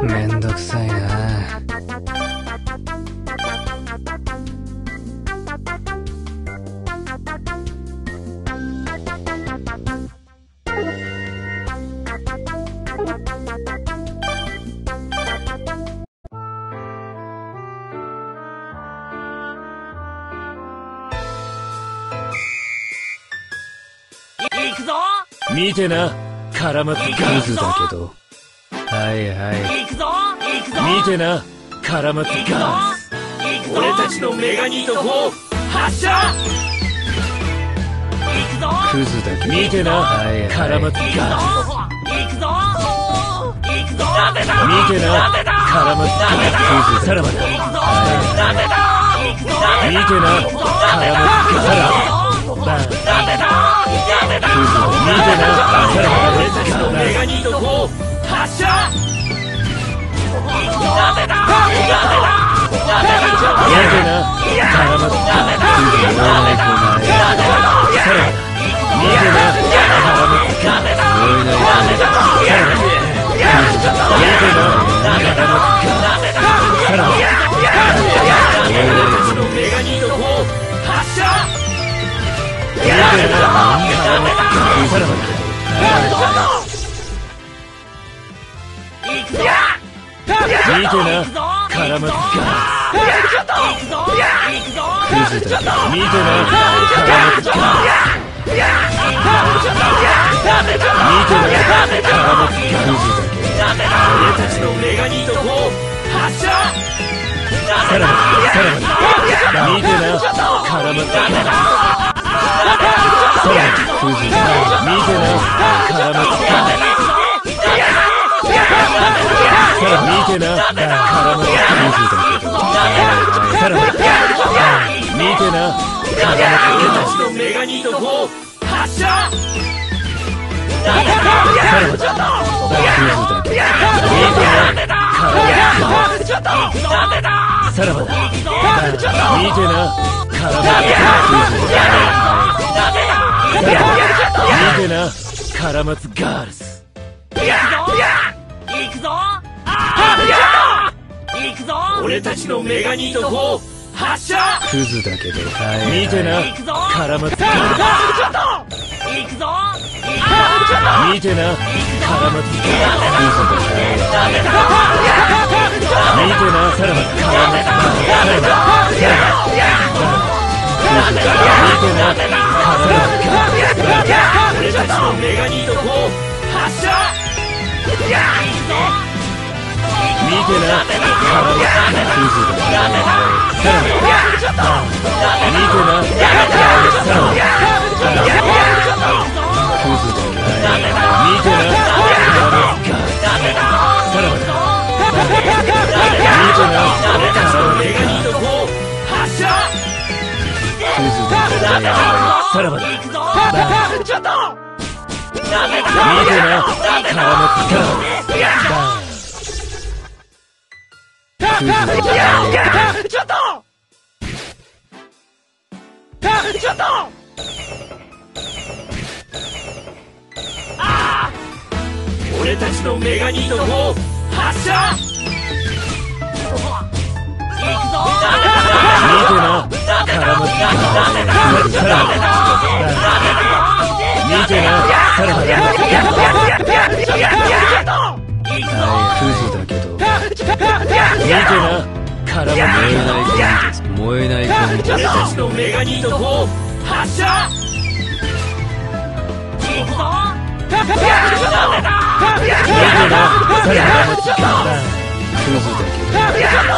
めんどくさいな。行くぞ。見てな絡まってクズだけど。はいはい。行くぞ。行くぞ。見てな。絡まってガ行くぞ。俺たちのメガニート砲発射！クズだけど。見てな。はい絡まってガ行くぞ。行くぞ。なんでだ見てな。絡まってクズさらばだ。見てな。絡まってさらばバンなんでだ。な。んでだクズ見てなちのメガニー発射。なんでだなんでだなんでだ見てな絡まってクズ燃えない子がさらばだ見てな絡まってクズ燃えない子がさらばだ見てなクズだけど見てな見てな絡まってクズだけ俺たちのメガニート砲発射さらばさらばだ見てな絡まってさらばだクズだ見てな絡まってさらば見てな絡まってクズだ見てなのメガニート砲発射さらばだクズだけど見てな絡まってさらばだ見てな絡まってクズだ見てな絡まつガールズくぞ。俺たちのメガニート砲発射！クズだけど見てな。行くぞ。絡まつガールズ行くぞ。見てな。絡まつクズだ見てな。さらば。絡まつさらばさらば見てな。絡まつ俺たちのメガニート砲発射さらば見てな。絡まつさらばクズだ見てな。さらばださらばだ行くぞちょっと見てな。絡まつガールズクズだちょっとちょっとあ俺たちのメガニート砲発射行くぞ見てな絡まつガールズさらば見てなさらばクズだな絡まつ燃えないゴミです燃えないゴミ俺たちのメガニート砲発射行くぞクズだけど。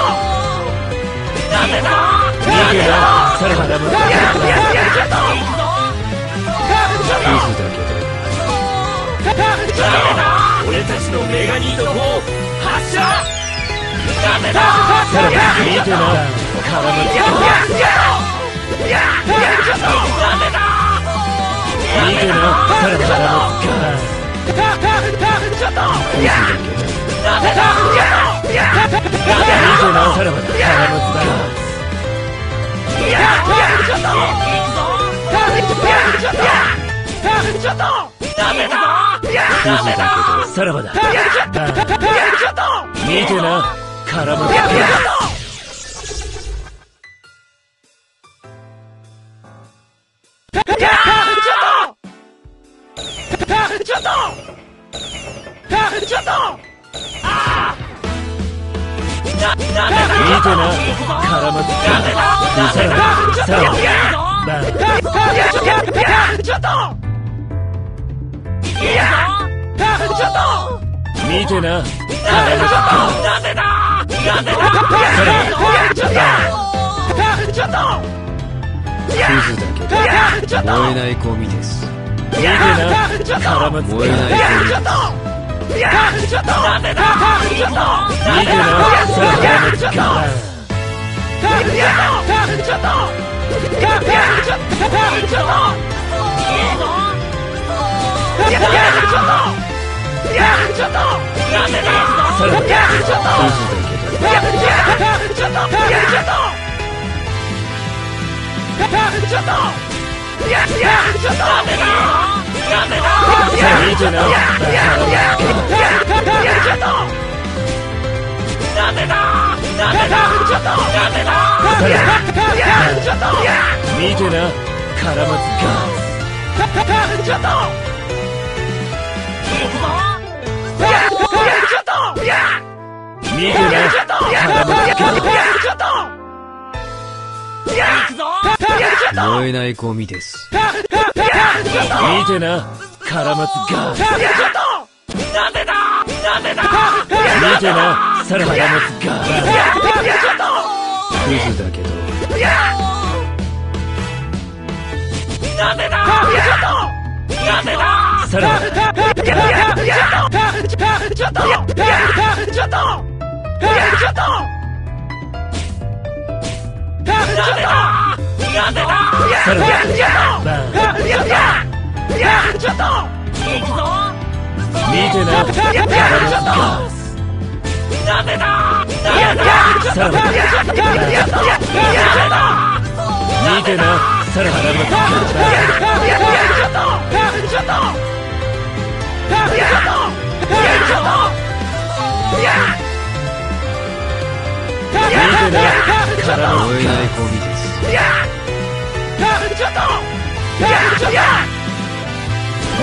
見てなさらばクズだけ俺たちのメガニート砲見てな。さらばだ見てな絡まつガー。ルズちょっと。クズだけどさらばだバー。ン見てな絡む見てな絡まずさらばさらばバー。ンちょっと。見てな絡まずなんでだなんでだクズだけど燃えないゴミです見てな燃えないゴミ見てなさらば絡まずバーンいやちょっと。いやちょっとちょっとちょっといいぞいやちょっといやちょっとなんでださらばいやちょっとクズだけどいやいやちょっといやちょっとちょっといやいやちょっとなんでだなんでださあ見てないやいやいやいやちょっとなん見てなやいやちょっとやガー。ン見てなちょっといや絡まずいやちょっといや行くぞいやちょっと燃えないゴミですいやちょっと見てな絡まずガー。ンいやちょっとなんでだなんでだ見てなさら絡まずガー。クズだけどなんでだなんでださらちょっとちょっとちょっとちょっとやさらばいやいやバーンいやいやいやちょっと行くぞ見てな。絡まずガーンな。んでだ。な。んでだ。さらばやっといやいやいやな。んでだ。見てな。さらば絡まずガーンいやっとちょっと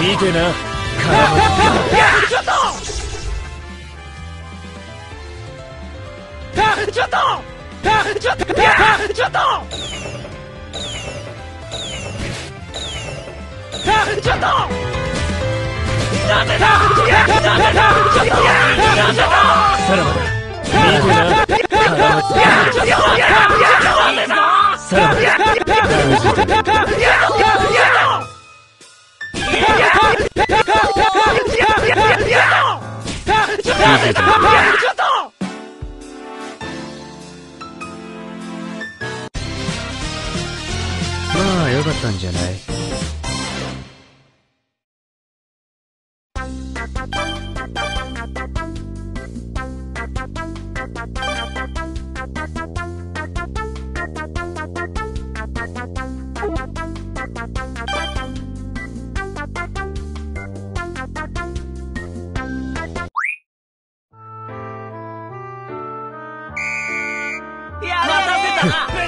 見てな。ちょっとちょっとちょっとちょっとなんでだなんでだちょっとなんでださらばだ見てな絡まっと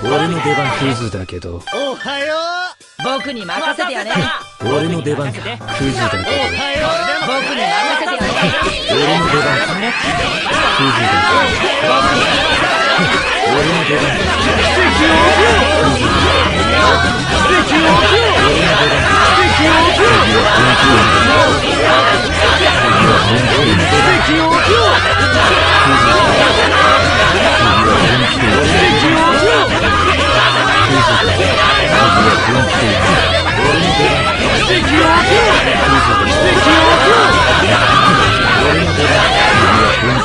俺の出番クズだけど。おはよ僕に任せてやれ。俺の出番かクズだけど。うおはよ僕に任せてやれ俺の出番かクズだけど俺の出番か奇跡を起きろクズだけど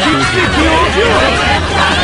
Yeah.